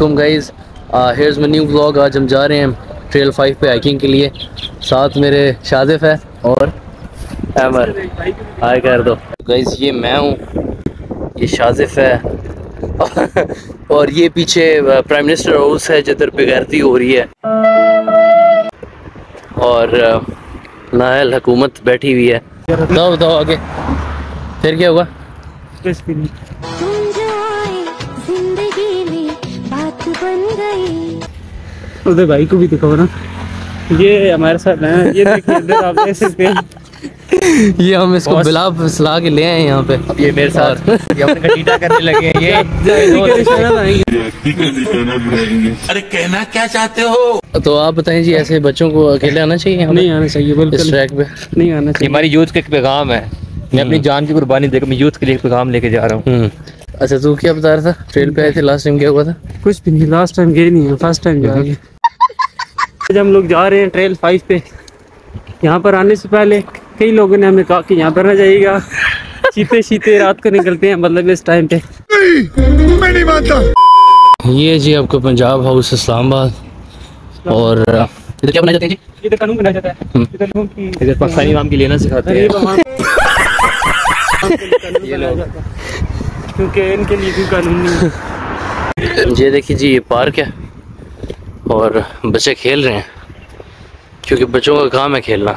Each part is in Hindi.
तुम guys here's my new blog आज हम जा रहे हैं ट्रेल फाइव पे हाइकिंग के लिए। साथ मेरे शाजिफ है और अमर हाय कर दो गाइज़ ये मैं हूँ। ये शाजिफ है। और ये पीछे प्राइम मिनिस्टर हाउस है, जिधर बेगैरती हो रही है। और नायल हुकूमत बैठी हुई है। आगे। फिर क्या होगा उधर भाई को भी दिखाओ ना। ये हमारे साथ है ये देखिए आप देख सकते हैं। ये हम इसको बिला फसला के ले आए यहाँ पे। ये मेरे साथ। ये अपने कटीटा करने लगे हैं ये। अरे कहना क्या चाहते हो? तो आप बताएँ जी ऐसे बच्चों को अकेले आना चाहिए हमें? नहीं आना चाहिए इस बिल्कुल ट्रैक पे। नहीं आना चाहिए। हमारी यूथ का एक पैगाम है। मैं अपनी जान की कुर्बानी देकर मैं यूथ के लिए एक पैगाम लेके जा रहा हूँ। हम्म। अच्छा तू क्या बता रहा था? ट्रेल पे आए थे? लास्ट टाइम क्या हुआ था? कुछ भी नहीं लास्ट टाइम गए नहीं है फ़र्स्ट टाइम जा रहे हैं। आज हम लोग जा रहे हैं ट्रेल फाइव पे। यहाँ पर आने से पहले कई लोगों ने हमें कहा कि यहाँ पर ना जाइएगा। चीते शीते रात को निकलते हैं मतलब इस टाइम पे। मैं नहीं मानता ये जी आपको पंजाब हाउस इस्लामाबाद। और इधर क्या बनाया जाता है जी? इधर कानून बनाया जाता है। इधर लोगों की इधर पाकिस्तानी नाम की लेना सिखाते हैं। क्योंकि इनके लिए कोई कानून नहीं है। ये देखिए जी ये पार्क है। और बच्चे खेल रहे हैं क्योंकि बच्चों का काम है खेलना।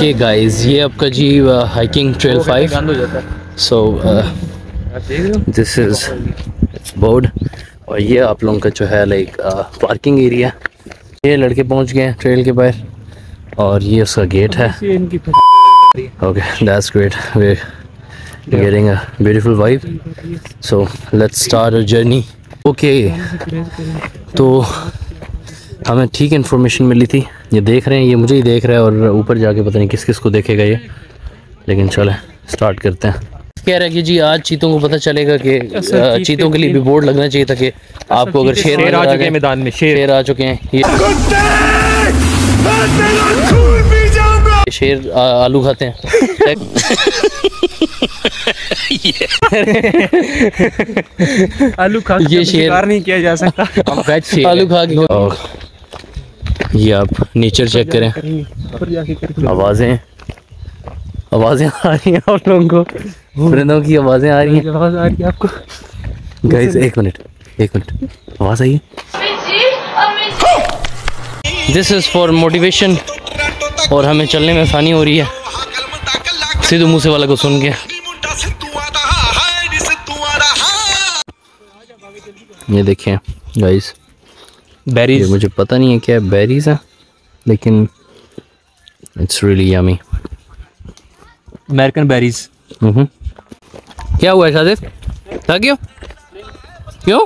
ये गाइस ये आपका जी hiking trail five so this is board और ये आप लोगों का जो है लाइक पार्किंग एरिया ये लड़के पहुँच गए हैं ट्रेल के बाहर और ये उसका गेट है। okay that's great. We're getting a beautiful vibe. So let's start our journey. Okay. तो हमें ठीक इन्फॉर्मेशन मिली थी। ये देख रहे हैं ये मुझे ही देख रहा है और ऊपर जाके पता नहीं किस किस को देखेगा ये। लेकिन चले स्टार्ट करते हैं। कह रहा है कि जी आज चीतों को पता चलेगा कि अच्छा, चीते के लिए भी बोर्ड लगना चाहिए था कि आपको अगर शेर शेर आ चुके हैं मैदान में शेर। शेर आ चुके हैं ये शेर आ, आलू खाते हैं। आलू खा ये शेर- शिकार नहीं किया जा सकता। शेर। आलू खा के। और ये आप नेचर चेक करें। आवाज़ें। आवाज़ें आ रही हैं आप लोगों को। परिंदों की आवाज़ें आ रही हैं। आवाज़ आ रही है आपको। गाइस एक मिनट एक मिनट। आवाज़ आई है? दिस इज़ फॉर मोटिवेशन और हमें चलने में आसानी हो रही है। सिद्धू मूसे वाला को सुन के। ये देखें गाइस बेरीज मुझे पता नहीं है क्या बेरीज है लेकिन it's really yummy American berries hmm. क्या हुआ है था क्यों क्यों?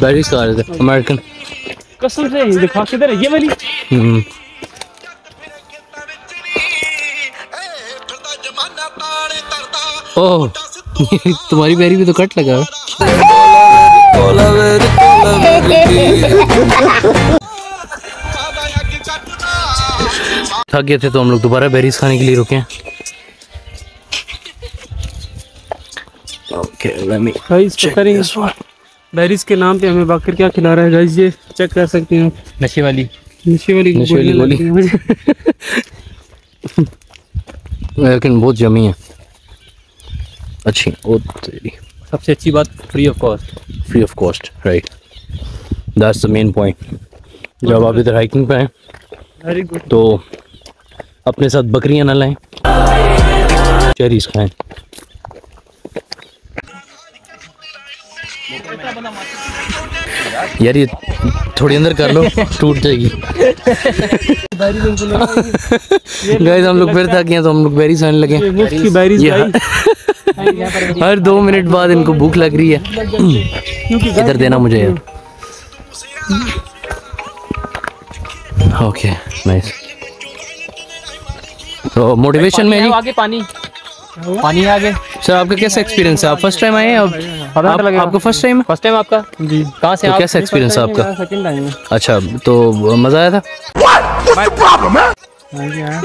बेरीज खा रहे थे। अमेरिकन कसम से दिखा किधर है? ये वाली हम्म। ओह तुम्हारी बेरी भी तो कट लगा। थक गए थे तो हम लोग दोबारा बेरीज खाने के लिए रुके हैं। ओके लेट मी check नहीं this one. बैरिस के नाम पे हमें बाकर क्या खिला रहा है गाइस ये चेक कर सकते हैं आप। नशे वाली। नशे वाली नशे वाली हैं मुझे लेकिन बहुत जमी है। अच्छी ओ तेरी। सबसे अच्छी बात free of cost free of cost right that's the main point जब आप इधर हाइकिंग पे आए वेरी गुड तो अपने साथ बकरियाँ ना लाएँ। चेरीज खाएँ। यार ये थोड़ी अंदर कर लो टूट जाएगी। गाइस हम लोग फिर थक गए तो हम लोग बेरीज खाने लगे हर दो मिनट बाद इनको भूख लग रही है। इधर देना मुझे। यार ओके नाइस तो मोटिवेशन में आगे पानी। पानी आगे सर आपका कैसा एक्सपीरियंस है? आप फ़र्स्ट टाइम आए हैं अब? आप, आपको फ़र्स्ट टाइम फ़र्स्ट टाइम आपका? जी। कहाँ से तो आप? कैसा एक्सपीरियंस है आपका? सेकंड टाइम अच्छा तो मज़ा आया था? हाँ हाँ।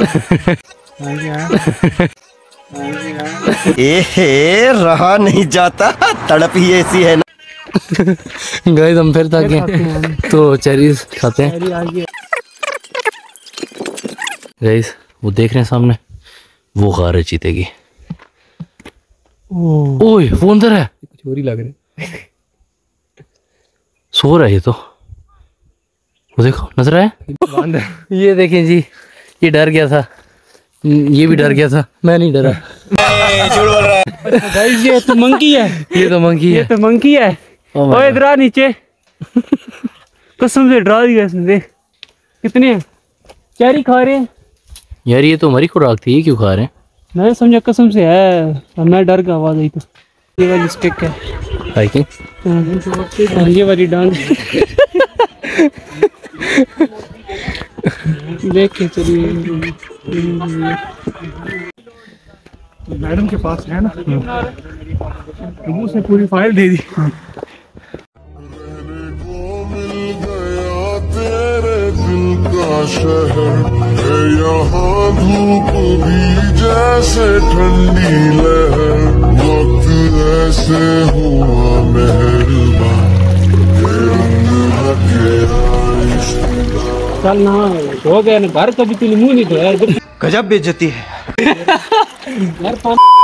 हाँ जी हाँ। ए रहा नहीं जाता। तड़प ही ऐसी है ना। गए हम फिर थक गए तो चेरीज खाते हैं। गाइस वो देख रहे हैं सामने। वो चीते की ओए वो अंदर है। चोरी लग रही सो रहा है ये तो। वो देखो नज़र आया? ये देखें जी ये डर गया था। ये भी डर गया था। मैं नहीं डरा। गाइस ये तो मंकी है। ये तो मंकी है। ये तो मंकी है। ओए इधर आ नीचे। कसम से डरा दिया इसने देख कितने हैं? चेरी खा रहे हैं? यार ये तो हमारी खुराक थी ये क्यों खा रहे हैं? मैं समझा कसम से है मैं डर का आवाज़ आई तो। ये वाली स्टिक है। हाइकिंग हाँ, ये वाली डांग देख के चलिए। मैडम के पास है ना? तो उसने पूरी फ़ाइल दे दी। तेरे दिल का शहर। है यहाँ धूप भी जैसे ठंडी लहर वक्त ऐसे हुआ चल ना हो गया ना घर कभी तूने मुँह नहीं धोया गजब बेचती है।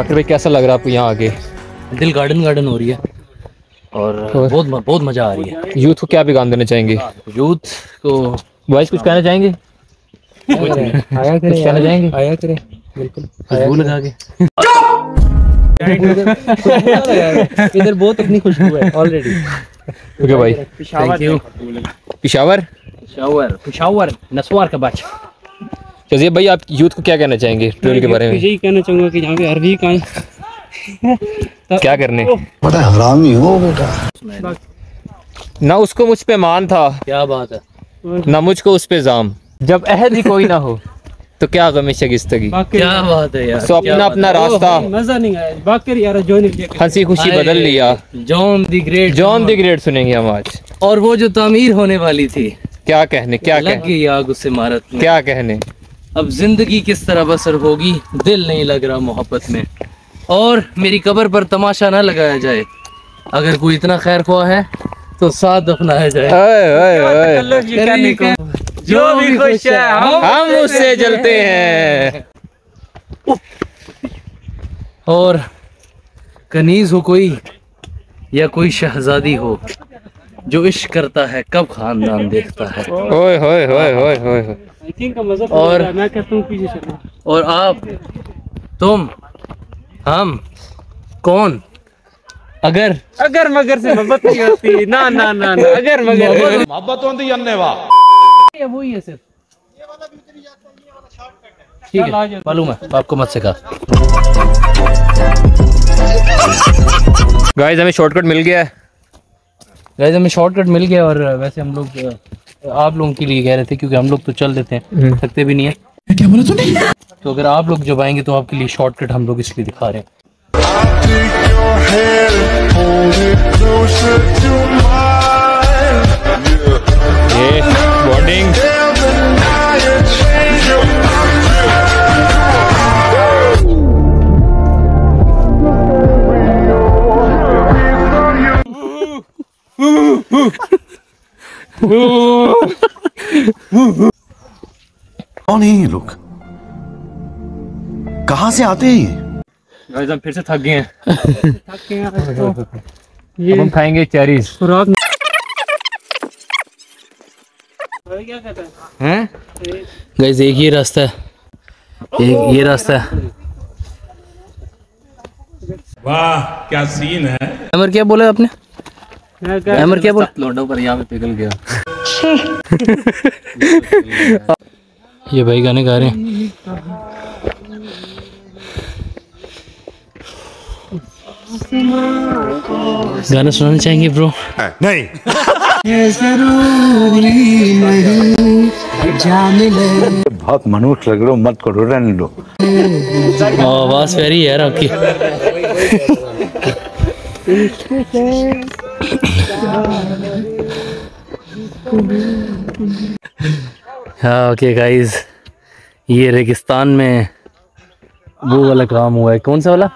पानी भाई कैसा लग रहा है आपको यहाँ आके? दिल गार्डन गार्डन हो रही है। और बहुत बहुत मज़ा आ रही है। यूथ को क्या पैगाम देना चाहेंगे? यूथ को बॉयज़ कुछ कहना चाहेंगे? आया कुछ कहना चाहेंगे? आया करे। खुशबू लगा के। इधर बहुत अपनी खुशबू है ऑलरेडी ओके भाई थैंक यू पिशावर शावर शावर नसवार का बच्चा चलिए भाई आप यूथ को क्या कहना चाहेंगे ट्रेल के बारे में? यही कहना चाहूँगा कि यहाँ पे हर वीक आए क्या करने? बड़ा हरामी हो बेटा। ना उसको मुझ पे मान था। क्या बात है? ना मुझको उस पे जाम। जब अहद ही कोई ना हो तो क्या गमी शगिस्तगी? क्या बात है यार सो अपना अपना रास्ता। मज़ा नहीं आया। बाकी यार जो हँसी खुशी बदल लिया। John the great John the great सुनेंगे हम आज। और वो जो तामीर होने वाली थी। क्या कहने क्या लग कहने? गई आग उस इमारत क्या कहने? अब ज़िंदगी किस तरह बसर होगी दिल नहीं लग रहा मोहब्बत में। और मेरी कबर पर तमाशा ना लगाया जाए। अगर कोई इतना खैर ख्वाह है तो साथ दफनाया जाए। जो भी खुश है हम हम उससे जलते हैं। और कनीज हो कोई या कोई शहजादी हो जो इश्क करता है कब खानदान देखता है। ओए होए होए होए होए। और- और मैं कहता हूँ और आप तुम हम कौन? अगर अगर मगर से मोहब्बत नहीं होती ना ना ना ना अगर मगर मोहब्बत होती अन्नेवा ये वही है सिर्फ़। ठीक है। मालूम है आपको मत सिखा। गाइस हमें शॉर्टकट मिल गया है। गाइस हमें शॉर्टकट मिल गया और वैसे हम लोग आप लोगों के लिए कह रहे थे क्योंकि हम लोग तो चल देते हैं थकते भी नहीं है। क्या बोला तूने? तो अगर आप लोग जब आएँगे तो आपके लिए शॉर्टकट हम लोग इसलिए दिखा रहे हैं। कौन है ये लोग? कहाँ से आते हैं ये? हम फिर से थक गए हैं। थक तो ये हम खाएँगे चेरीज। खुराक क्या कहता है? हैं गाइस एक ये रास्ता है। एक ये रास्ता है। वाह क्या सीन है? अमर क्या बोला आपने? क्या अमर क्या बोला? लौंडों पर यहाँ पे पिघल गया। ये भाई गाने गा रहे हैं। गाना सुनाना चाहेंगे ब्रो नहीं। बहुत मनुष्य लग रहे हो मत करो रहने दो। आवाज़ प्यारी है यार आपकी। हाँ ओके गाइस ये रेगिस्तान में वो वाला काम हुआ है। कौन सा वाला?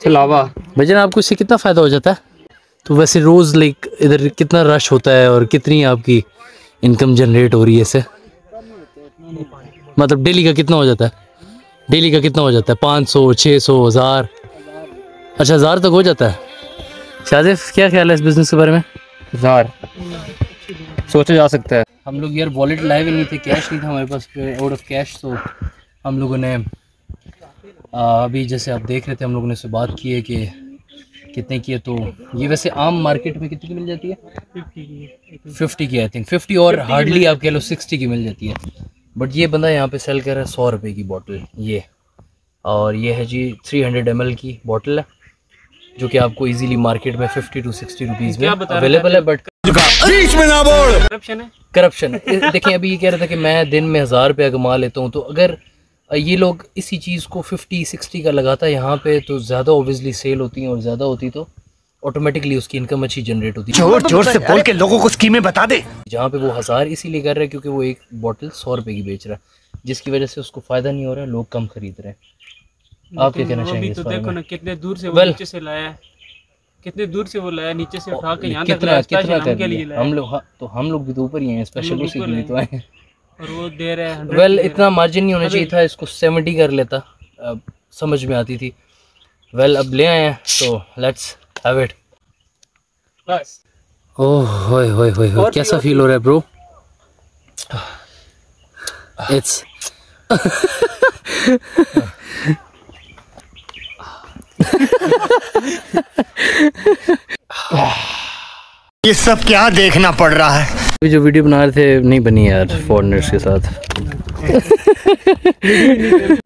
छलावा भजन आपको इससे कितना फ़ायदा हो जाता है? तो वैसे रोज़ लाइक इधर कितना रश होता है और कितनी आपकी इनकम जनरेट हो रही है इससे? मतलब डेली का कितना हो जाता है? डेली का कितना हो जाता है? पाँच सौ छः सौ हज़ार? अच्छा हज़ार तक हो जाता है? शाजिफ क्या ख्याल है इस बिज़नेस के बारे में? हज़ार। सोचा जा सकता है। हम लोग यार वॉलेट लाए भी नहीं थे कैश नहीं था हमारे पास आउट ऑफ़ कैश तो हम लोगों ने अभी जैसे आप देख रहे थे हम लोगों ने उससे बात की है कि कितने की है तो ये वैसे आम मार्केट में कितने की मिल जाती है? फिफ्टी की आई थिंक फिफ्टी और हार्डली आप कह लो सिक्सटी की मिल जाती है। बट ये बंदा यहाँ पे सेल कर रहा है सौ रुपये की बॉटल ये। और ये है जी थ्री हंड्रेड एम की बॉटल है। जो कि आपको इजीली मार्केट में फिफ्टी टू सिक्सटी रुपीज़ में अवेलेबल है बट करप्शन है? करप्शन देखिए अभी ये कह रहा था कि मैं दिन में हज़ार रुपया कमा लेता हूँ तो अगर ये लोग इसी चीज़ को फिफ्टी सिक्सटी का लगाता है यहाँ पे तो ज़्यादा ओबियसली सेल होती है और ज़्यादा होती तो ऑटोमेटिकली उसकी इनकम अच्छी जनरेट होती है। ज़ोर ज़ोर से बोल के लोगों को स्कीमें बता दे। जहाँ पे वो हज़ार इसीलिए कर रहा है क्योंकि वो एक बॉटल सौ रुपये की बेच रहा है जिसकी वजह से उसको फ़ायदा नहीं हो रहा है लोग कम खरीद रहे हैं। आप क्या कहना चाहेंगे तो देखो ना कितने दूर से वो नीचे से लाया है। कितने दूर से वो लाया नीचे से उठा के यहाँ तक कितना कितना कर हमके लिए? लिया हम लोग हाँ, तो हम लोग भी तो ऊपर ही हैं स्पेशल उसी के लिए तो आए हैं। और वो दे रहे हैं वेल इतना मार्जिन नहीं होना चाहिए था इसको सेवेंटी कर लेता। अब समझ में आती थी। वेल अब ले आए हैं तो लेट्स हैव इट बस। ओह होए होए होए होए कैसा फील हो रहा है ब्रो इट्स ये सब क्या देखना पड़ रहा है? अभी जो वीडियो बना रहे थे नहीं बनी यार फॉरनर्स के साथ।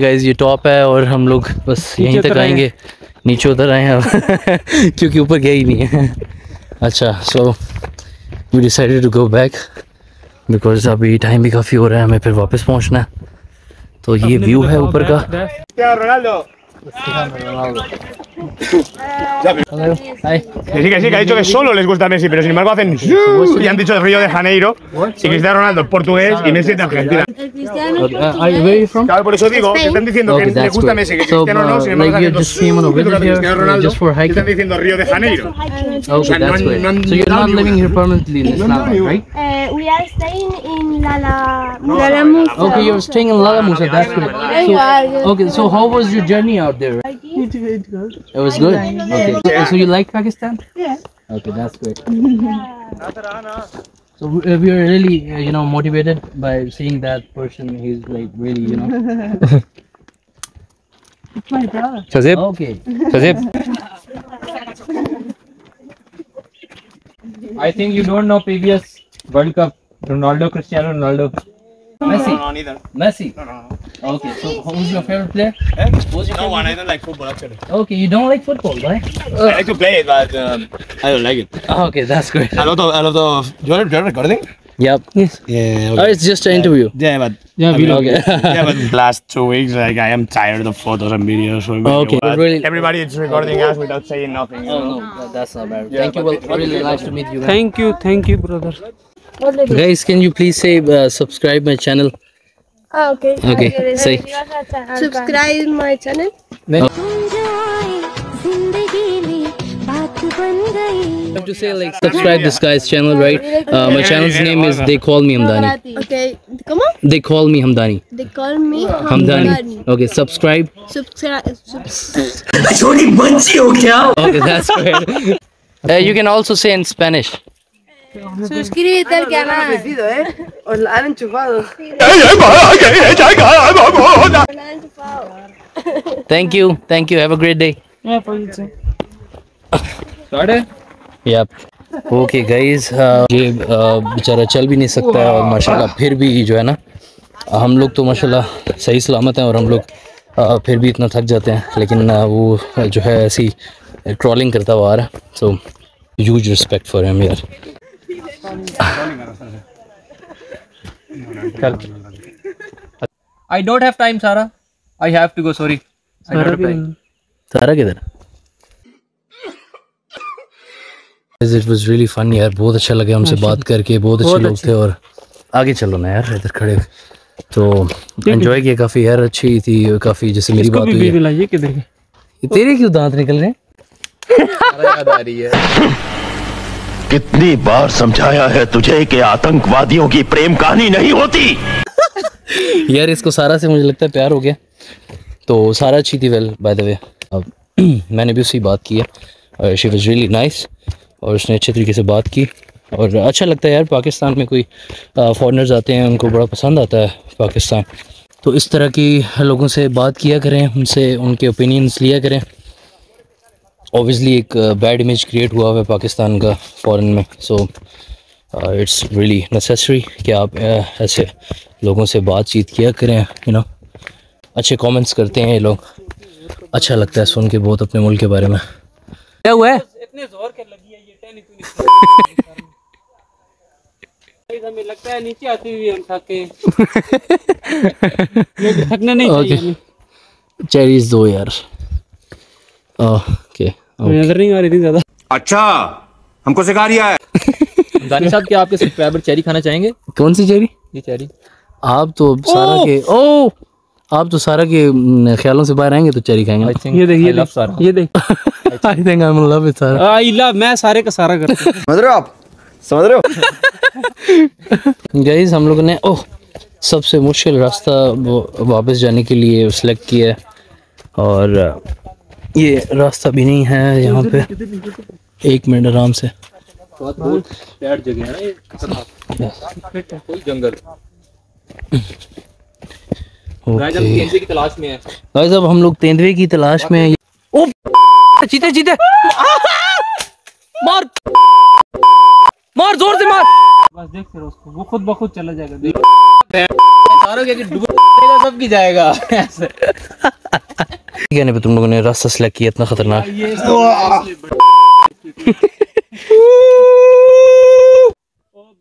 गाइज़ ये टॉप है और हम लोग बस यहीं तक। आएँगे। नीचे उतर आए हैं अब। क्योंकि ऊपर गया ही नहीं है। अच्छा so we decided to go back because अभी टाइम भी काफ़ी हो रहा है हमें फिर वापस पहुँचना है। तो ये व्यू है ऊपर का। 我看的人了。Que sí, que sí, que ha dicho que solo les gusta Messi, pero sin embargo hacen. Y han dicho el Río de Janeiro. Y Cristiano Ronaldo portugués y Messi de Argentina. Uh, claro, por eso digo, que están diciendo que les gusta Messi, que Cristiano no, sin embargo hacen Cristiano uh, Ronaldo. Están diciendo Río de Janeiro. O sea, no han We are staying in Lala Musa. Okay, you're staying in Lala Musa, that's correct. So, okay, so how was your journey out there? It was was good. Okay. So, so you like Pakistan? Yeah. Okay, that's great. so we are really, uh, you know, motivated by seeing that person. He's like really, you know. It's my brother. Shazib. Okay. Shazib. I think you don't know previous World Cup. Ronaldo, Cristiano Ronaldo. Messi. No, no, neither. Messi. No, no, no. Okay, so who's your favorite player? Eh? Who's your no one. I don't like football actually. Okay, you don't like football, right? Uh, I like to play it, but um, I don't like it. Ah, okay, that's great. I love of, I love of. You are, you are recording? Yep. Yes. Yeah. Oh, okay. Oh, it's just an interview. Yeah, but yeah, I mean, okay. yeah, but last two weeks, like I am tired of photos and videos. okay. Really, Everybody is recording us without saying nothing. Oh, no, that's not bad. Yeah, thank you. Well, really nice to meet you. Man. Thank you, thank you, brother. Guys, can you please say uh, subscribe my channel? Oh, okay. Okay. Say. Subscribe my channel. I oh. have to say like subscribe this guy's channel right? uh, my channel's name is they call me hamdani. Okay come on. They call me hamdani. They call me hamdani, hamdani. okay subscribe. Subscribe okay that's great uh, you can also say in spanish. Suscríbete al canal. Thank you. Thank you. Have a great day. Start है Yep. Okay guys, uh, ये uh, बेचारा चल भी नहीं सकता है और माशाल्लाह फिर भी जो है ना हम लोग तो माशाल्लाह सही सलामत हैं और हम लोग फिर भी इतना थक जाते हैं लेकिन वो जो है ऐसी ट्रॉलिंग करता हुआ आ रहा है so huge respect for him यार चल I don't have time Sara I have to go sorry Sara किधर इट वाज रियली फन यार. बहुत अच्छा लगा हमसे बात करके बहुत अच्छे लोग थे और आगे चलो ना यार इधर खड़े तो एंजॉय किया काफ़ी यार अच्छी थी काफ़ी जैसे मेरी बात हुई भी है मिलाइए किधर के तेरे क्यों दांत निकल रहे हैं? याद आ रही है। कितनी बार समझाया है तुझे कि आतंकवादियों की प्रेम कहानी नहीं होती। यार, इसको सारा से मुझे लगता है प्यार हो गया। तो सारा अच्छी थी वेल बाय द वे अब मैंने भी उससे बात की है। शी वॉज़ रियली नाइस और उसने अच्छे तरीके से बात की। और अच्छा लगता है यार, पाकिस्तान में कोई फॉरनर्स आते हैं, उनको बड़ा पसंद आता है पाकिस्तान। तो इस तरह की लोगों से बात किया करें, उनसे उनके ओपिनियंस लिया करें। ऑब्वियसली एक बैड इमेज क्रिएट हुआ हुआ है पाकिस्तान का फॉरेन में. सो इट्स रियली नेसेसरी कि आप uh, ऐसे लोगों से बातचीत किया करें यू नो अच्छे कमेंट्स करते हैं ये लोग. अच्छा लगता है सुन के बहुत अपने मुल्क के बारे में. क्या हुआ है? इतने ज़ोर के लगी है ये टेन हमें लगता है नीचे आती हुई हम थके। थकना नहीं चाहिए चेरीज दो यार। ओके हमें नज़र नहीं आ रही थी ज़्यादा। अच्छा हमको सिखा रिया है। दानी साहब क्या आपके सब्सक्राइबर चेरी खाना चाहेंगे? कौन सी चेरी ये चेरी आप तो सारा के ओ आप तो सारा के ख्यालों से बाहर आएँगे तो चेरी खाएँगे। ये देख ये लव सारा। ये देख। I think I am love with Sara I love मैं सारे का सारा करता हूँ। समझ रहे हो आप? समझ रहे हो? गाइस हम लोगों ने ओह! सबसे मुश्किल रास्ता वापस जाने के लिए सिलेक्ट किया है। और ये रास्ता भी नहीं है यहाँ पे एक मिनट आराम से बैड जगह है ना ये खतरनाक कोई जंगल गाइस की तलाश में है गाइस अब हम लोग तेंदुए की तलाश में हैं ओ चीते चीते मार मार ज़ोर से मार बस देख फिर उसको वो खुद ब खुद चला जाएगा देख सारों के डूबेगा सब की जाएगा ऐसे कहने पे तुम लोगों ने रास्ता सिलेक्ट किया इतना खतरनाक ये ओ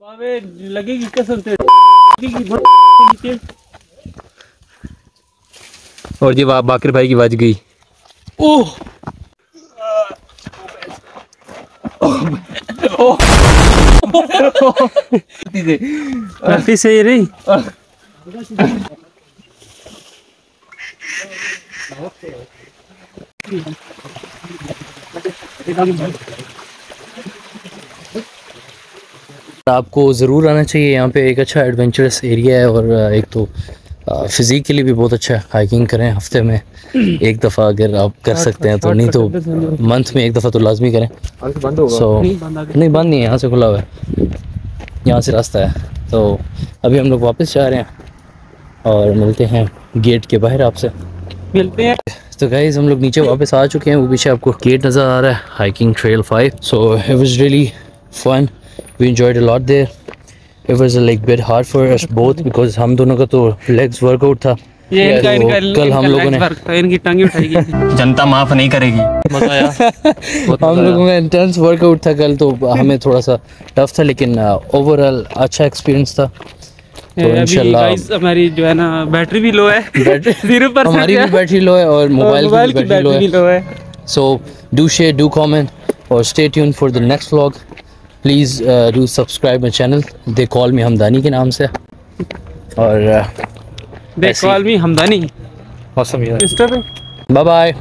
बाबे लगेगी कसम से और ये बाकिर भाई की बज गई। ओह। सही रही। आपको ज़रूर आना चाहिए यहाँ पे एक अच्छा एडवेंचरस एरिया है और एक तो फिज़िक के लिए भी बहुत अच्छा है। हाइकिंग करें हफ़्ते में एक दफ़ा अगर आप कर सकते हैं तो नहीं तो मंथ में एक दफ़ा तो लाजमी करें। सो नहीं, बंद नहीं बंद नहीं है यहाँ से खुला हुआ है। यहाँ से रास्ता है। तो अभी हम लोग वापस जा रहे हैं और मिलते हैं गेट के बाहर आपसे। मिलते हैं। तो गाइज़ हम लोग नीचे वापस आ चुके हैं। वो पीछे आपको गेट नज़र आ रहा है hiking trail five so it was really fun we enjoyed a lot there it was like bit hard for us both because हम दोनों का तो लेग्स वर्कआउट था। ये इनका तो इनका कल हम इनका लोगों ने इनकी टांगे उठाई जनता माफ़ नहीं करेगी। मज़ा आया। हम लोगों का इंटेंस वर्कआउट था कल तो हमें थोड़ा सा टफ था लेकिन ओवरऑल अच्छा एक्सपीरियंस था। तो इंशाल्लाह हमारी जो है ना बैटरी भी लो है ज़ीरो हमारी भी बैटरी लो है और मोबाइल की बैटरी लो है भी लो है So do share, do comment, or stay tuned for the next vlog. Please uh, do subscribe my channel. They call me Hamdani के नाम से और दे कॉल मी हमदानी मौसम बाय बाय